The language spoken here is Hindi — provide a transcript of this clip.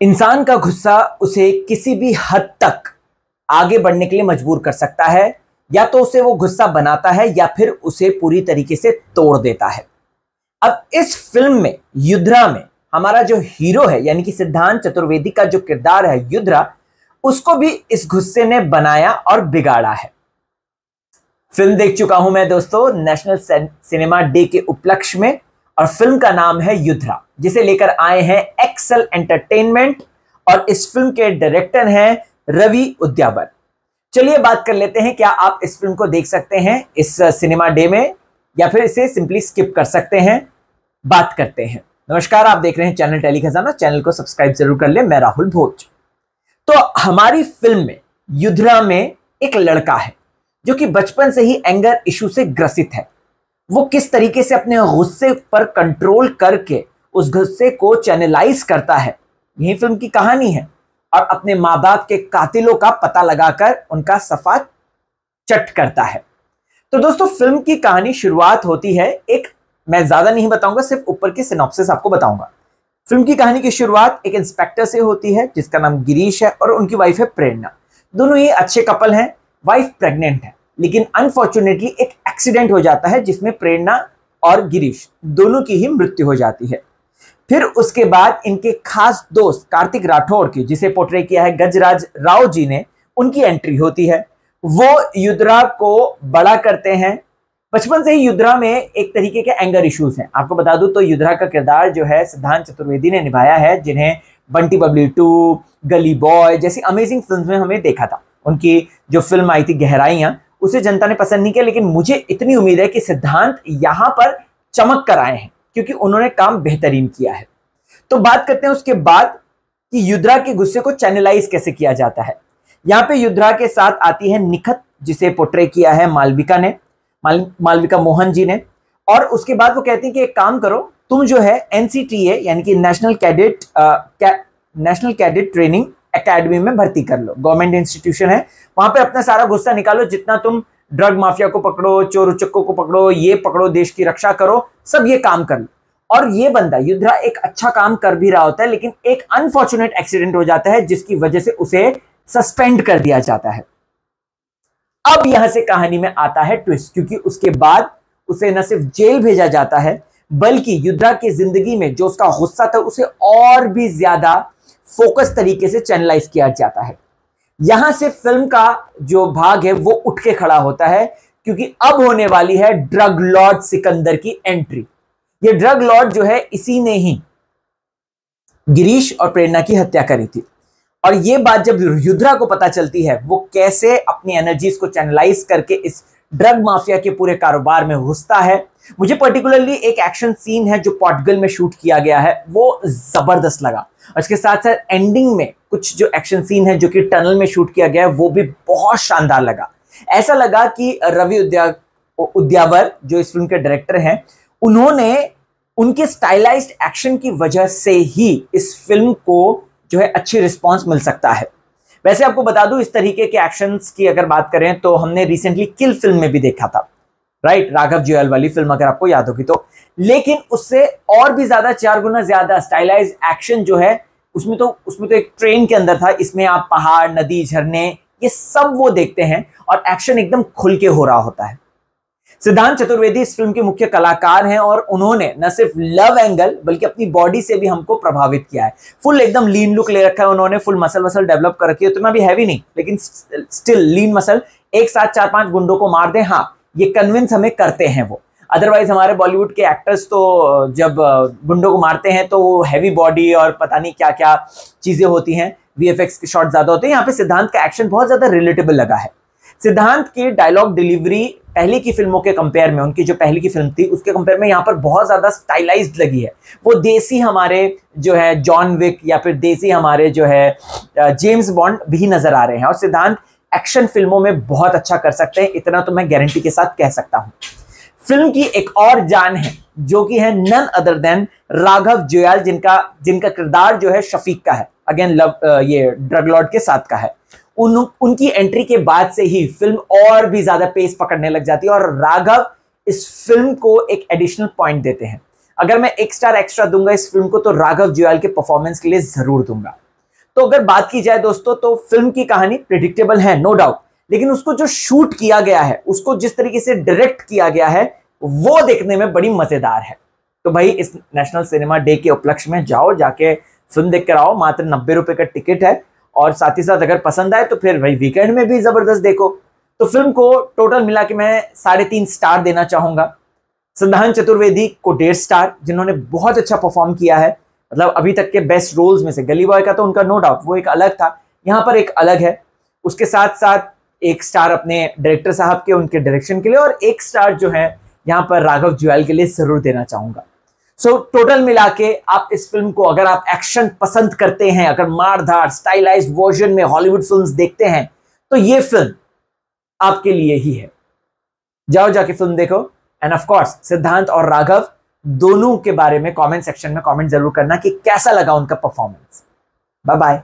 इंसान का गुस्सा उसे किसी भी हद तक आगे बढ़ने के लिए मजबूर कर सकता है। या तो उसे वो गुस्सा बनाता है या फिर उसे पूरी तरीके से तोड़ देता है। अब इस फ़िल्म में, युद्रा में, हमारा जो हीरो है, यानी कि सिद्धांत चतुर्वेदी का जो किरदार है, युद्रा, उसको भी इस गुस्से ने बनाया और बिगाड़ा है। फ़िल्म देख चुका हूँ मैं दोस्तों, नेशनल सिनेमा डे के उपलक्ष्य में। और फ़िल्म का नाम है युद्रा, जिसे लेकर आए हैं एक्सल एंटरटेनमेंट और इस फ़िल्म के डायरेक्टर हैं रवि उद्यावर। चलिए बात कर लेते हैं, क्या आप इस फ़िल्म को देख सकते हैं, इस सिनेमा डे में, या फिर इसे सिंपली स्किप कर सकते हैं? बात करते हैं। नमस्कार, आप देख रहे हैं चैनल टेली खजाना, चैनल को सब्सक्राइब ज़रूर कर ले, मैं राहुल भोज। तो हमारी फ़िल्म में युद्धरा में एक लड़का है, जो कि बचपन से ही एंगर इशू से ग्रसित है। वो किस तरीके से अपने गुस्से पर कंट्रोल करके, उस गुस्से को चैनलाइज करता है, यही फ़िल्म की कहानी है। और अपने माँ बाप के कातिलों का पता लगाकर उनका सफ़ा चट करता है। तो दोस्तों, फ़िल्म की कहानी शुरुआत होती है, एक, मैं ज़्यादा नहीं बताऊँगा, सिर्फ़ ऊपर की सिनॉप्सिस आपको बताऊँगा। फ़िल्म की कहानी की शुरुआत एक इंस्पेक्टर से होती है, जिसका नाम गिरीश है और उनकी वाइफ है प्रेरणा। दोनों ही अच्छे कपल हैं वाइफ प्रेग्नेंट है। लेकिन अनफॉर्चुनेटली एक एक्सीडेंट हो जाता है जिसमें प्रेरणा और गिरीश दोनों की ही मृत्यु हो जाती है। फिर उसके बाद इनके खास दोस्त कार्तिक राठौड़ की, जिसे पोर्ट्रे किया है गजराज राव जी ने, उनकी एंट्री होती है। वो युद्रा को बड़ा करते हैं। बचपन से ही युद्रा में एक तरीके के एंगर इश्यूज़ हैं। आपको बता दूँ तो युद्रा का किरदार जो है सिद्धांत चतुर्वेदी ने निभाया है, जिन्हें बंटी बबली टू, गली बॉय जैसी अमेजिंग फ़िल्म में हमें देखा था। उनकी जो फ़िल्म आई थी गहराइयाँ उसे जनता ने पसंद नहीं किया लेकिन मुझे इतनी उम्मीद है कि सिद्धांत यहाँ पर चमक कर आए हैं क्योंकि उन्होंने काम बेहतरीन किया है। तो बात करते हैं उसके बाद कि युद्रा के गुस्से को चैनलाइज कैसे किया जाता है। यहाँ पे युद्रा के साथ आती है निखत जिसे पोट्रे किया है मालविका ने माल, मालविका मोहन जी ने। और उसके बाद वो कहती हैं कि एक काम करो तुम जो है एनसीटीए यानी कि national cadet national cadet training academy में भर्ती कर लो। गवर्नमेंट इंस्टीट्यूशन है, वहाँ पे अपना सारा गुस्सा निकालो, जितना तुम ड्रग माफिया को पकड़ो, चोर उचक्कों को पकड़ो, ये पकड़ो, देश की रक्षा करो, सब ये काम कर लो। और ये बंदा युद्रा एक अच्छा काम कर भी रहा होता है, लेकिन एक अनफॉर्चुनेट एक्सीडेंट हो जाता है, जिसकी वजह से उसे सस्पेंड कर दिया जाता है। अब यहाँ से कहानी में आता है ट्विस्ट क्योंकि उसके बाद उसे न सिर्फ़ जेल भेजा जाता है, बल्कि युद्रा की ज़िंदगी में जो उसका गुस्सा था, उसे और भी ज़्यादा फोकस तरीके से चैनलाइज किया जाता है। यहाँ से फ़िल्म का जो भाग है, वो उठ के खड़ा होता है, क्योंकि अब होने वाली है ड्रग लॉर्ड सिकंदर की एंट्री। ये ड्रग लॉर्ड जो है, इसी ने ही गिरीश और प्रेरणा की हत्या करी थी। और ये बात जब युद्रा को पता चलती है, वो कैसे अपनी एनर्जीज को चैनलाइज करके इस ड्रग माफिया के पूरे कारोबार में घुसता है मुझे पर्टिकुलरली एक एक्शन सीन है जो पॉटगल में शूट किया गया है, वो ज़बरदस्त लगा। और इसके साथ साथ एंडिंग में कुछ जो एक्शन सीन है जो कि टनल में शूट किया गया है वो भी बहुत शानदार लगा। ऐसा लगा कि रवि उद्या, उद्यावर, जो इस फ़िल्म के डायरेक्टर हैं, उन्होंने उनके स्टाइलाइज्ड एक्शन की वजह से ही इस फ़िल्म को जो है अच्छी रिस्पॉन्स मिल सकता है। वैसे आपको बता दूँ, इस तरीके के एक्शंस की अगर बात करें तो हमने रिसेंटली किल फ़िल्म में भी देखा था। राइट राघव जुयल वाली फ़िल्म अगर आपको याद होगी तो। लेकिन उससे और भी ज़्यादा, चार गुना ज़्यादा स्टाइलाइज एक्शन जो है, उसमें तो उसमें तो एक ट्रेन के अंदर था। इसमें आप पहाड़, नदी, झरने, ये सब वो देखते हैं और एक्शन एकदम खुल के हो रहा होता है। सिद्धांत चतुर्वेदी इस फ़िल्म के मुख्य कलाकार हैं और उन्होंने न सिर्फ़ लव एंगल बल्कि अपनी बॉडी से भी हमको प्रभावित किया है। फुल एकदम लीन लुक ले रखा है उन्होंने फुल मसल मसल डेवलप कर रखी है। उतना भी हैवी नहीं, लेकिन स्टिल लीन मसल एक साथ चार पाँच गुंडों को मार दे हाँ ये कन्विंस हमें करते हैं वो। अदरवाइज़ हमारे बॉलीवुड के एक्टर्स तो जब गुंडों को मारते हैं तो वो हैवी बॉडी और पता नहीं क्या क्या चीज़ें होती हैं। वीएफएक्स के शॉट ज़्यादा होते हैं। यहाँ पे सिद्धांत का एक्शन बहुत ज़्यादा रिलेटेबल लगा है। सिद्धांत की डायलॉग डिलीवरी पहले की फ़िल्मों के कंपेयर में, उनकी जो पहले की फ़िल्म थी, उसके कंपेयर में यहाँ पर बहुत ज़्यादा स्टाइलाइज लगी है। वो देसी हमारे जो है जॉन विक या फिर देसी हमारे जो है जेम्स बॉन्ड भी नज़र आ रहे हैं। और सिद्धांत एक्शन फ़िल्मों में बहुत अच्छा कर सकते हैं, इतना तो मैं गारंटी के साथ कह सकता हूँ। फ़िल्म की एक और जान है, जो कि है none other than Raghav Juyal, जिनका जिनका किरदार जो है शफीक का है। अगेन लव ये ड्रग लॉर्ड के साथ का है। उन, उनकी एंट्री के बाद से ही फ़िल्म और भी ज़्यादा पेस पकड़ने लग जाती है और राघव इस फ़िल्म को एक एडिशनल पॉइंट देते हैं। अगर मैं एक स्टार एक्स्ट्रा दूँगा इस फ़िल्म को तो राघव जुयाल के परफॉर्मेंस के लिए ज़रूर दूँगा। तो अगर बात की जाए दोस्तों तो फ़िल्म की कहानी प्रिडिक्टेबल है नो डाउट लेकिन उसको जो शूट किया गया है, उसको जिस तरीके से डायरेक्ट किया गया है, वो देखने में बड़ी मज़ेदार है। तो भाई, इस नेशनल सिनेमा डे के उपलक्ष्य में जाओ, जाके फ़िल्म देख कर आओ, मात्र नब्बे रुपए का टिकट है। और साथ ही साथ अगर पसंद आए तो फिर भाई वीकेंड में भी ज़बरदस्त देखो। तो फ़िल्म को टोटल मिला के मैं साढ़े तीन स्टार देना चाहूँगा। सिद्धांत चतुर्वेदी को डेढ़ स्टार जिन्होंने बहुत अच्छा परफॉर्म किया है। मतलब अभी तक के बेस्ट रोल्स में से। गली बॉय का तो उनका नो डाउट वो एक अलग था। यहाँ पर एक अलग है। उसके साथ साथ एक स्टार अपने डायरेक्टर साहब के उनके डायरेक्शन के लिए और एक स्टार जो है यहाँ पर राघव जुआल के लिए ज़रूर देना चाहूँगा। सो so, टोटल मिला के आप इस फ़िल्म को अगर आप एक्शन पसंद करते हैं अगर मारधार स्टाइलाइज वर्जन में हॉलीवुड फ़िल्म देखते हैं तो ये फ़िल्म आपके लिए ही है। जाओ जाके फ़िल्म देखो। एंड ऑफ़ कोर्स सिद्धांत और राघव दोनों के बारे में कमेंट सेक्शन में कमेंट ज़रूर करना कि कैसा लगा उनका परफॉर्मेंस बाय बाय